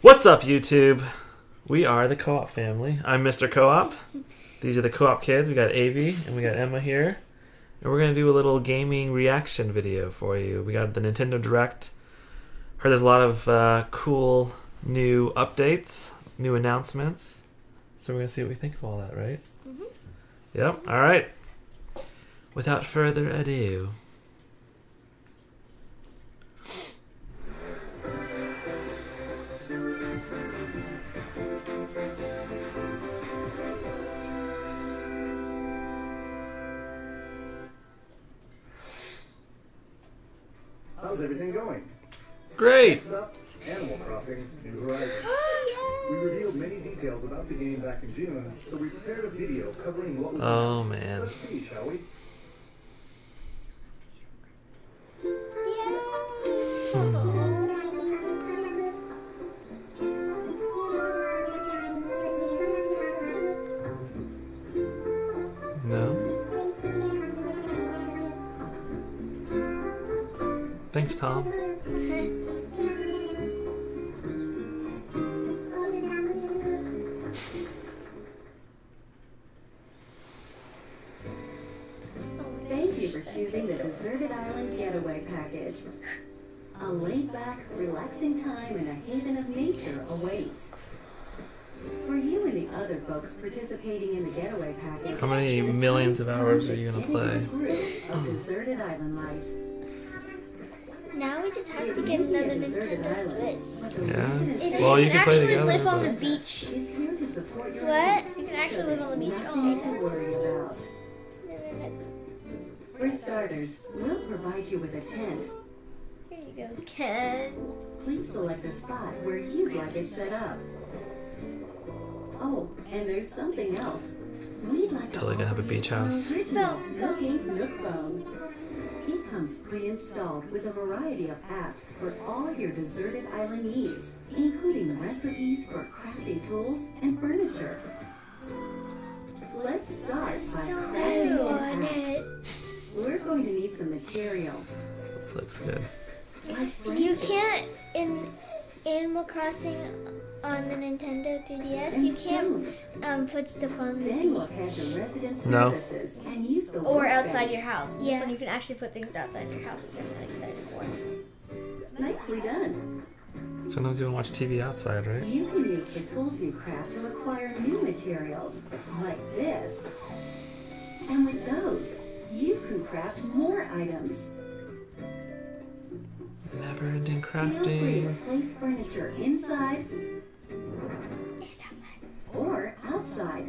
What's up, YouTube? We are the Co-op family. I'm Mr. Co-op. These are the Co-op kids. We got Avi and we got Emma here, and we're gonna do a little gaming reaction video for you. We got the Nintendo Direct. Heard there's a lot of uh, cool new updates, new announcements. So we're gonna see what we think of all that, right? Mhm. Yep. All right. Without further ado. How's everything going? Great. Next up, Animal Crossing New Horizons. We revealed many details about the game back in June, so we prepared a video covering what was Oh, man. Let's see, shall we? Thanks, Tom. Thank you for choosing the Deserted Island Getaway Package. A laid back, relaxing time in a haven of nature awaits. For you and the other folks participating in the Getaway Package, How many millions of hours are you gonna play? into Of deserted island life. Now we just have to get another Nintendo Switch. Yeah. It Well, center you can can play actually together, live on the beach. is here to support your What? You can actually live on the there's beach. Oh, Nothing Okay. to worry about. For starters, we'll provide you with a tent Here you go, Ken. Please select the spot where you'd like it set up. Oh, and there's something else. We'd like Totally gonna have a beach house. Original Nook Inc. Nook Phone. It comes pre-installed with a variety of apps for all your deserted island needs, including recipes for crafting tools and furniture. Let's start by So crafting I an axe. We're going to need some materials. Looks good. Like You can't in Animal Crossing on the Nintendo 3DS. You can't um put stuff on the Then we'll beach. head to resident No. services and Or outside your house. That's Yeah. when you can actually put things outside your house, which I'm really excited for. Nicely done. Sometimes you want to watch TV outside, right? You can use the tools you craft to acquire new materials, like this. And with those, you can craft more items. Never ending Feel free to crafting. place furniture inside or outside.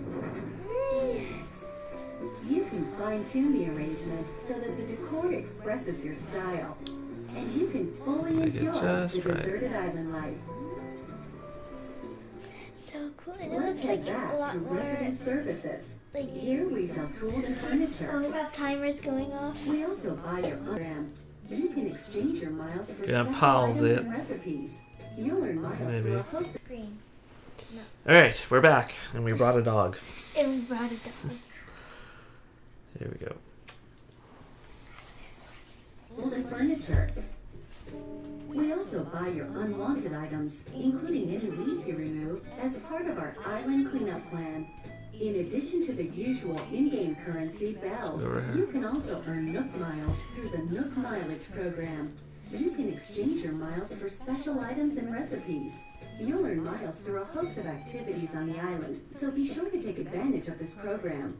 You can fine tune the arrangement so that the decor expresses your style. And you can fully enjoy just the right. deserted island life. So cool. And it Let's looks head like a back lot to more. resident services. Like Here we sell tools and oh, furniture. we have timers going off. We also buy your program. You can exchange your miles for Yeah, special pause items it. and recipes. You'll earn miles Maybe. through a host Green. All right, we're back, and we brought a dog. And we brought a dog. Here we go. of tools furniture. We also buy your unwanted items, including any weeds you remove, as part of our island cleanup plan. In addition to the usual in-game currency bells, Over you can also earn Nook miles through the Nook Mileage program. You can exchange your miles for special items and recipes. You'll earn miles through a host of activities on the island, so be sure to take advantage of this program.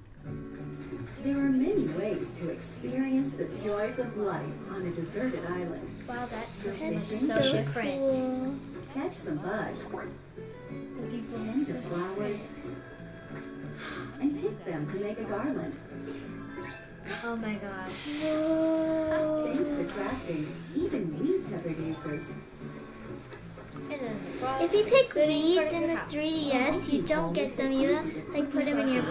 There are many ways to experience the joys of life on a deserted island. Wow, that is so different. Cool. Catch some bugs, tend to flowers, and pick them to make a garland. Oh my gosh. Whoa. Thanks to crafting, even weeds have their uses. If you pick weeds in the 3DS, you don't get them. You like put them in your.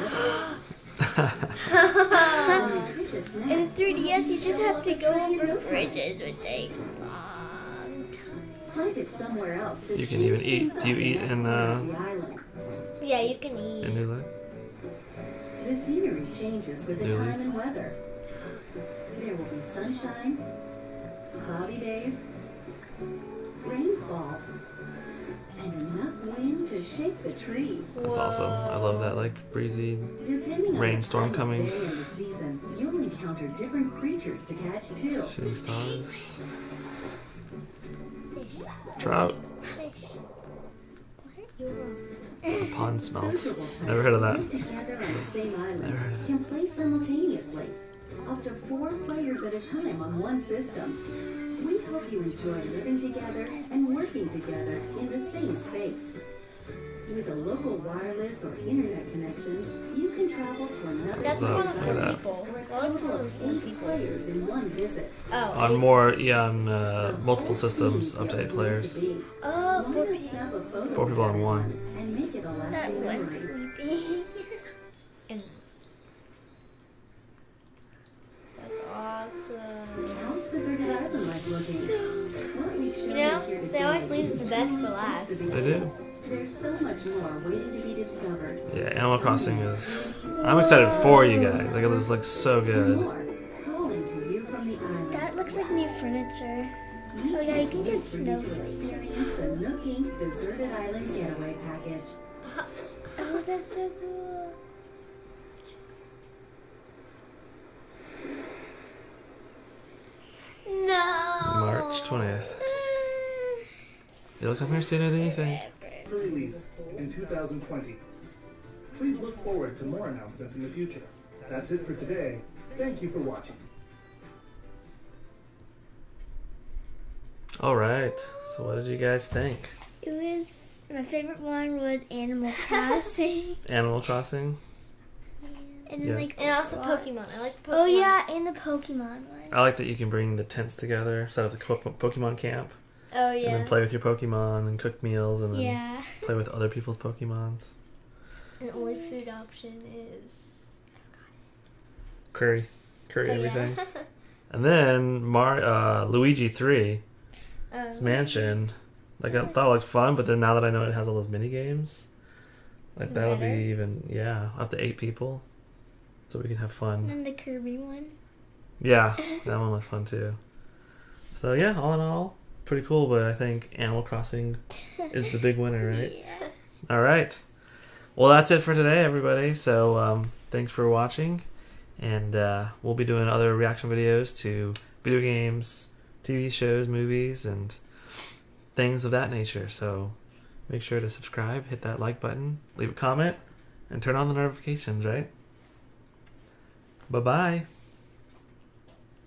Nutritious. In the 3DS, you just have to go over bridges, which takes a long time. Plant it somewhere else You can even eat- do you eat in, part uh, the island. Yeah, you can In eat. New Life? The scenery changes with the Really? time and weather. There will be sunshine, cloudy days, rainfall, and a shake the trees. That's awesome. I love that like breezy. Depending on Rainstorm the coming. day and the season, you'll encounter different creatures to catch too. Shooting stars. Fish. Trout. Fish. What? You're. The pond smelt. Sociable Never heard of that. together on the same Never heard island of can play simultaneously, up to four players at a time on one system. We hope you enjoy living together and working together in the same space. With a local wireless or internet connection, you can travel to another That's one at of that. four people. for a Well, it's total one of of eight people. players in one visit. Oh. On eight. more, yeah, on uh, multiple systems, scene up to eight players. to be. Oh, Why four not people. snap a photo Four people on one. And make it a That lasting went memory. sleepy. and that's awesome. How's Deserted Island like looking? What we've You know, they always leave the best for last. They do. There's so much more waiting to be discovered. Yeah, Animal Crossing is. I'm excited for you guys. Like it looks so good. more calling to you from the island. That looks like new furniture. Oh, yeah, you can't can get for you to snowflakes. experience the Nook Inc. Deserted Island Getaway Package. Oh, that's so cool. No. March 20th. It'll come here sooner than you think. For release in 2020. Please look forward to more announcements in the future. That's it for today. Thank you for watching. All right. So what did you guys think? It was my favorite one was Animal Crossing, Animal Crossing. and Yeah. like And also Pokemon. I like the oh, Pokemon. Oh yeah, and the Pokemon one. I like that you can bring the tents together, set up the co- Pokemon camp, Oh yeah. and then play with your Pokemon and cook meals, and then Yeah. play with other people's Pokemons. The only food option is. Curry, curry Oh, yeah. everything. And then Mar uh, Luigi Three, Um, his mansion. Like I thought it looked fun, but then now that I know it has all those mini games, like that'll better. be even yeah up to eight people, so we can have and fun. then the Kirby one. Yeah, that one looks fun too. So yeah, all in all, pretty cool. But I think Animal Crossing is the big winner, right? Yeah. All right. Well, that's it for today, everybody. So um, thanks for watching, and uh, we'll be doing other reaction videos to video games, TV shows, movies, and things of that nature. So make sure to subscribe, hit that like button, leave a comment, and turn on the notifications. Right. Bye bye.